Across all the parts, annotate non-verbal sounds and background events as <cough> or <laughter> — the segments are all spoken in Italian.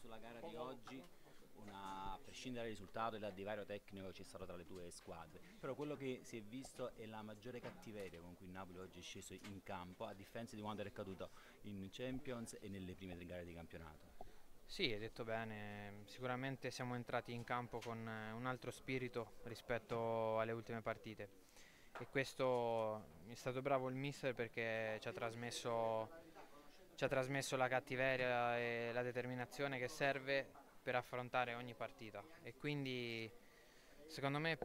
sulla gara di oggi, una, a prescindere dal risultato e dal divario tecnico che c'è stato tra le due squadre, però quello che si è visto è la maggiore cattiveria con cui il Napoli oggi è sceso in campo, a differenza di quando era accaduto in Champions e nelle prime tre gare di campionato. Sì, hai detto bene, sicuramente siamo entrati in campo con eh, un altro spirito rispetto alle ultime partite. E questo è stato bravo il mister perché ci ha trasmesso, ci ha trasmesso la cattiveria e la determinazione che serve per affrontare ogni partita e quindi secondo me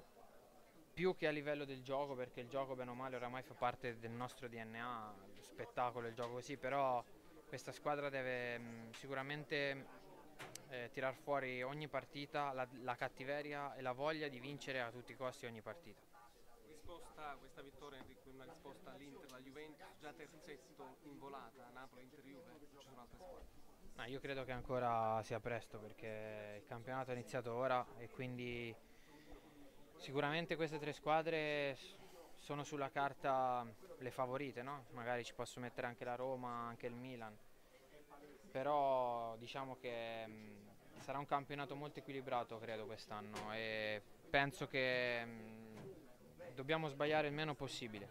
più che a livello del gioco perché il gioco bene o male oramai fa parte del nostro DNA, lo spettacolo, il gioco così, però questa squadra deve mh, mm, sicuramente eh, tirar fuori ogni partita la, la, cattiveria e la voglia di vincere a tutti i costi ogni partita. Risposta, questa vittoria è una risposta all'Inter, alla Juventus, già terzetto in volata, Napoli, Inter, Juve, ci sono altre squadre? No, io credo che ancora sia presto perché il campionato è iniziato ora e quindi sicuramente queste tre squadre sono sulla carta le favorite, no? magari ci posso mettere anche la Roma, anche il Milan, però diciamo che mh, sarà un campionato molto equilibrato credo quest'anno e penso che mh, dobbiamo sbagliare il meno possibile.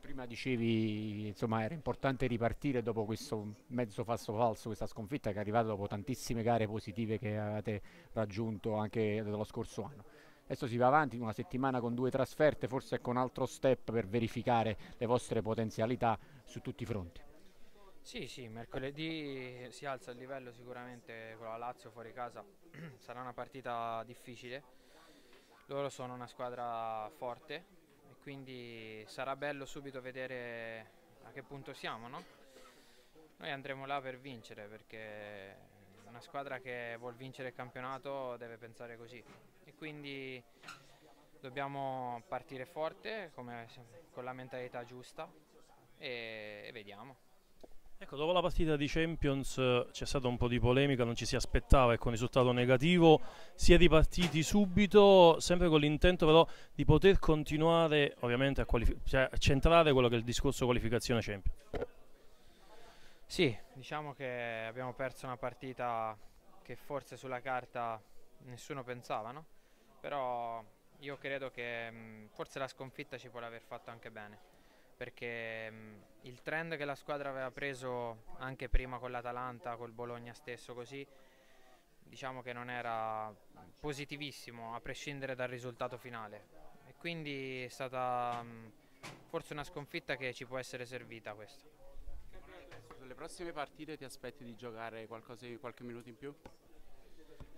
Prima dicevi insomma era importante ripartire dopo questo mezzo falso falso, questa sconfitta che è arrivata dopo tantissime gare positive che avete raggiunto anche dello scorso anno. Adesso si va avanti in una settimana con due trasferte, forse con altro step per verificare le vostre potenzialità su tutti i fronti. Sì, sì, mercoledì si alza il livello sicuramente con la Lazio fuori casa, <clears throat> sarà una partita difficile. Loro sono una squadra forte e quindi sarà bello subito vedere a che punto siamo, no? Noi andremo là per vincere perché una squadra che vuol vincere il campionato deve pensare così e quindi dobbiamo partire forte come, con la mentalità giusta e, e vediamo. Ecco, dopo la partita di Champions eh, c'è stata un po' di polemica, non ci si aspettava ecco, un risultato negativo, si è ripartiti subito, sempre con l'intento però di poter continuare ovviamente a, cioè, a centrare quello che è il discorso qualificazione Champions. Sì, diciamo che abbiamo perso una partita che forse sulla carta nessuno pensava, no? Però io credo che mh, forse la sconfitta ci può aver fatto anche bene, perché mh, il trend che la squadra aveva preso anche prima con l'Atalanta, col Bologna stesso, così diciamo che non era positivissimo a prescindere dal risultato finale e quindi è stata mh, forse una sconfitta che ci può essere servita questa le prossime partite ti aspetti di giocare qualcosa, qualche minuto in più?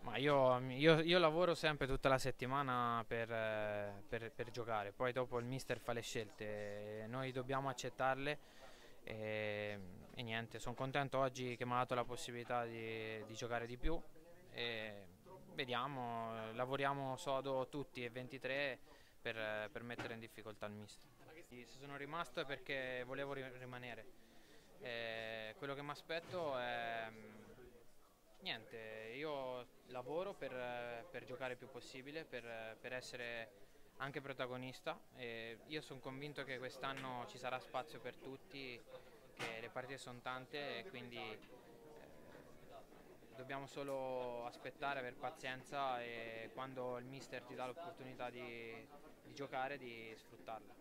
Ma io, io, io, lavoro sempre tutta la settimana per, per, per, giocare, poi dopo il mister fa le scelte, noi dobbiamo accettarle e, e niente, sono contento oggi che mi ha dato la possibilità di, di giocare di più e vediamo, lavoriamo sodo tutti e 23 per, per mettere in difficoltà il mister. Se sono rimasto è perché volevo rimanere e quello che mi aspetto è niente, io lavoro per, per giocare il più possibile, per, per essere anche protagonista e io sono convinto che quest'anno ci sarà spazio per tutti, che le partite sono tante e quindi eh, dobbiamo solo aspettare, avere pazienza e quando il mister ti dà l'opportunità di, di giocare di sfruttarla.